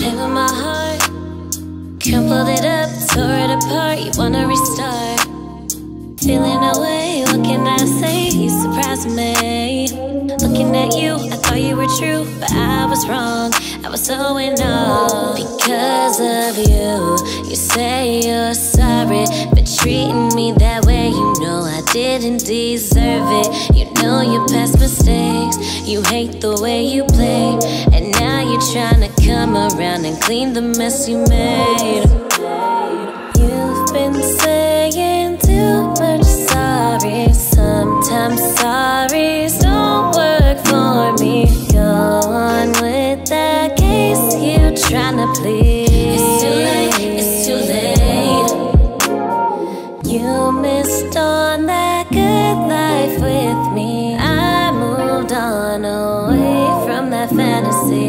With my heart, crumpled it up, tore it apart. You wanna restart? Feeling away, what can I say? You surprised me. Looking at you, I thought you were true, but I was wrong. I was so in awe because of you. You say you're sorry, but treating me that way, you know I didn't deserve it. You know your past mistakes, you hate the way you play, trying to come around and clean the mess you made.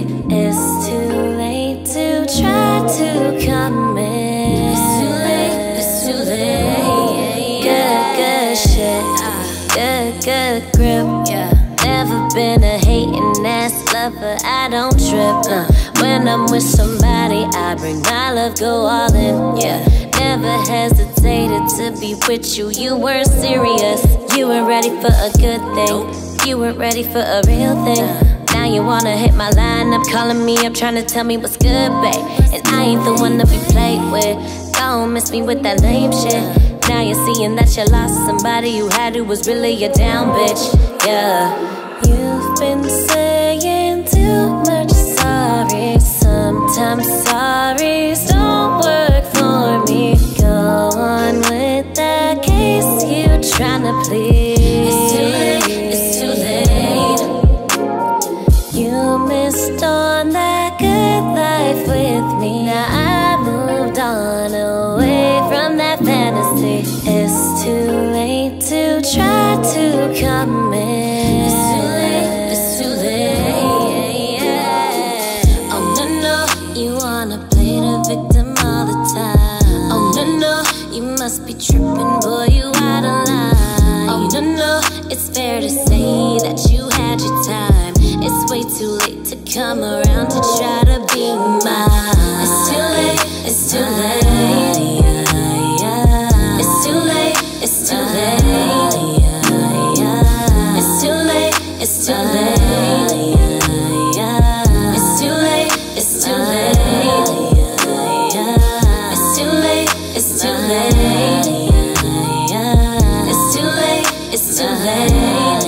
It's too late to try to come in. It's too late, it's too late. Good, good shit. Good, good grip. Yeah. Never been a hating ass lover. I don't trip. When I'm with somebody, I bring my love, go all in. Yeah. Never hesitated to be with you. You weren't serious. You weren't ready for a good thing. You weren't ready for a real thing. Now you wanna hit my line up, calling me up, trying to tell me what's good, babe. And I ain't the one to be played with. Don't miss me with that lame shit. Now you're seeing that you lost somebody you had who was really a down bitch. Yeah. You've been saying too much sorry. Sometimes sorries don't work for me. Go on with that case you tryna plead. It's On that good life with me. Now I moved on away from that fantasy. It's too late to try to come in. It's too late, it's too late. Oh no no, you wanna play the victim all the time. Oh no no, you must be tripping, come around to try to be mine. It's too late, it's too late. It's too late, it's too late. It's too late, it's too late. It's too late, it's too late. It's too late, it's too late.